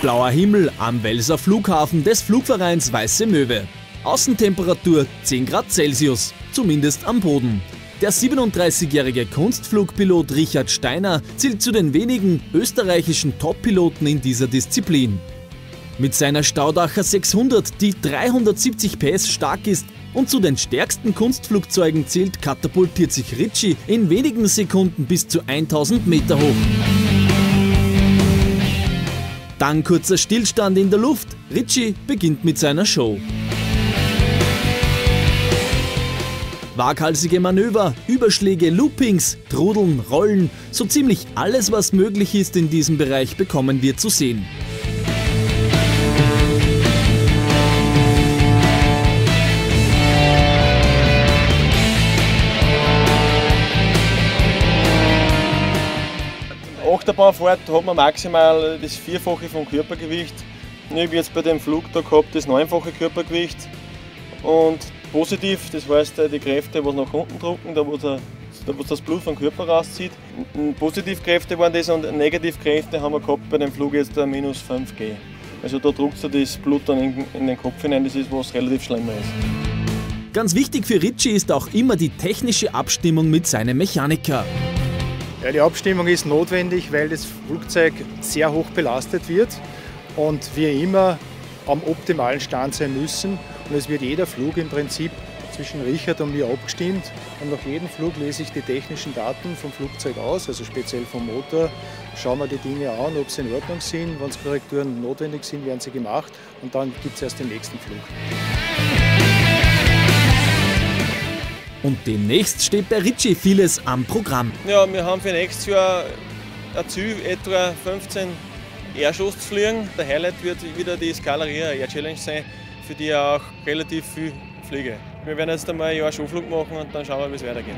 Blauer Himmel am Welser Flughafen des Flugvereins Weiße Möwe. Außentemperatur 10 Grad Celsius, zumindest am Boden. Der 37-jährige Kunstflugpilot Richard Steiner zählt zu den wenigen österreichischen Top-Piloten in dieser Disziplin. Mit seiner Staudacher 600, die 370 PS stark ist und zu den stärksten Kunstflugzeugen zählt, katapultiert sich Ritchie in wenigen Sekunden bis zu 1000 Meter hoch. Dann kurzer Stillstand in der Luft. Ritchie beginnt mit seiner Show. Waghalsige Manöver, Überschläge, Loopings, Trudeln, Rollen, so ziemlich alles, was möglich ist in diesem Bereich, bekommen wir zu sehen. Achterbahnfahrt hat man maximal das Vierfache vom Körpergewicht. Ich habe jetzt bei dem Flug da gehabt das neunfache Körpergewicht und positiv, das heißt die Kräfte, was nach unten drücken, da wo, der, da wo das Blut vom Körper rauszieht. Positivkräfte waren das und Negativkräfte haben wir gehabt bei dem Flug jetzt minus 5 G. Also da druckt so das Blut dann in, in den Kopf hinein, das ist was relativ schlimmer ist. Ganz wichtig für Ritchie ist auch immer die technische Abstimmung mit seinem Mechaniker. Ja, die Abstimmung ist notwendig, weil das Flugzeug sehr hoch belastet wird und wir immer am optimalen Stand sein müssen. Und es wird jeder Flug im Prinzip zwischen Richard und mir abgestimmt. Und nach jedem Flug lese ich die technischen Daten vom Flugzeug aus, also speziell vom Motor. Schauen wir die Dinge an, ob sie in Ordnung sind. Wenn es Korrekturen notwendig sind, werden sie gemacht. Und dann gibt es erst den nächsten Flug. Und demnächst steht bei Ritchie vieles am Programm. Ja, wir haben für nächstes Jahr ein Ziel, etwa 15 Airshows zu fliegen. Der Highlight wird wieder die Scalaria Air Challenge sein, für die ich auch relativ viel fliege. Wir werden jetzt einmal ein Jahr Schulflug machen und dann schauen wir, wie es weitergeht.